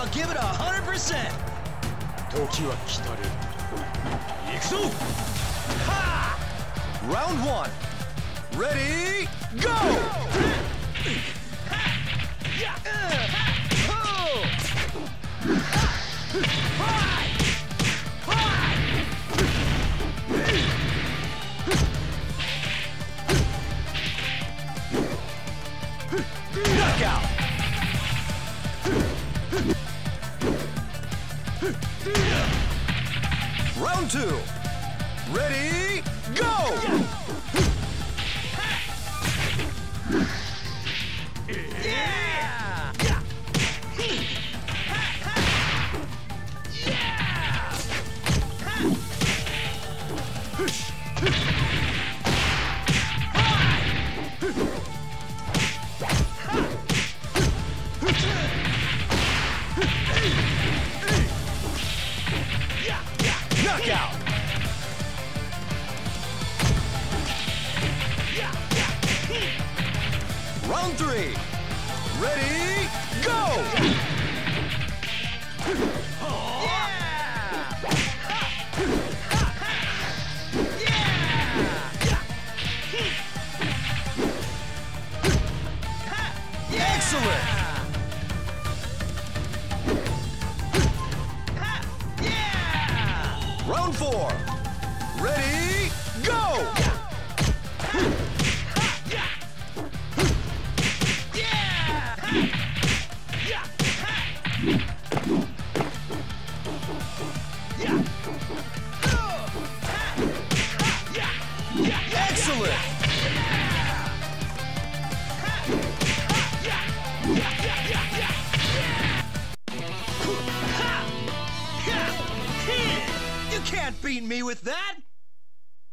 I'll give it a hundred percent. Ha! Round one. Ready, go! Round two. Ready, go! Yeah! Knockout! Round three. Ready, go! Excellent! Round four. Can't beat me with that!